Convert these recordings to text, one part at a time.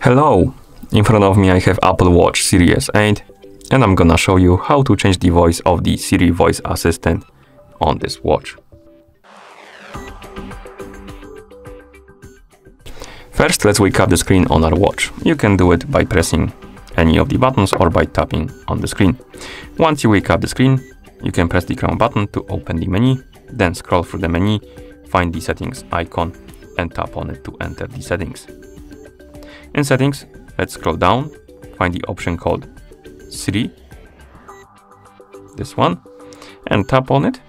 Hello! In front of me I have Apple Watch Series 8 and I'm gonna show you how to change the voice of the Siri voice assistant on this watch. First let's wake up the screen on our watch. You can do it by pressing any of the buttons or by tapping on the screen. Once you wake up the screen, you can press the crown button to open the menu, then scroll through the menu, find the settings icon and tap on it to enter the settings. In settings, let's scroll down, find the option called Siri, this one, and tap on it.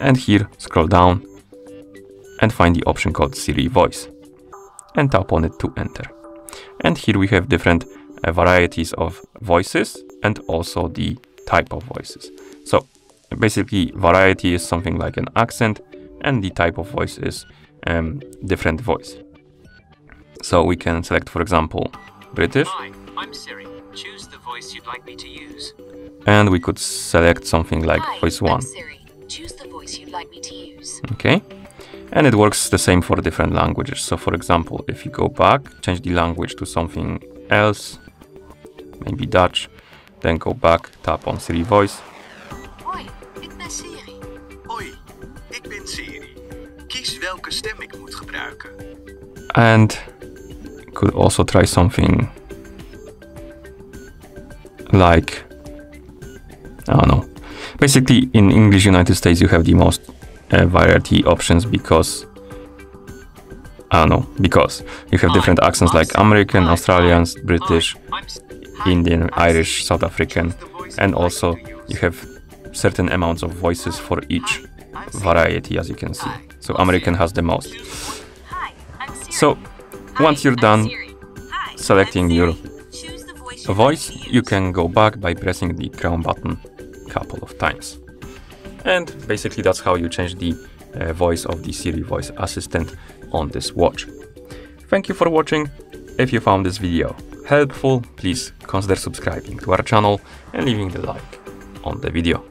And here, scroll down and find the option called Siri Voice and tap on it to enter. And here we have different uh, varieties of voices and also the type of voices. So basically variety is something like an accent and the type of voice is um, different voice. So we can select, for example, British. Hi, I'm Siri. Choose the voice you'd like me to use. And we could select something like Hi, voice I'm 1. Siri. Choose the voice you'd like me to use. Okay. And it works the same for different languages. So for example, if you go back, change the language to something else, maybe Dutch, then go back, tap on Siri voice, Hoi, ik ben Siri. Hoi, ik ben Siri. Kies welke stem ik moet gebruiken. and could also try something like I don't know. Basically, in English United States, you have the most uh, variety options because I don't know because you have different accents like American, Australians, British, Indian, Irish, South African, and also you have certain amounts of voices for each variety, as you can see. So American has the most. So once you're done selecting your. Voice you'd voice, like me to you can go back by pressing the crown button a couple of times. And basically that's how you change the uh, voice of the Siri voice assistant on this watch. Thank you for watching. If you found this video helpful, please consider subscribing to our channel and leaving the like on the video.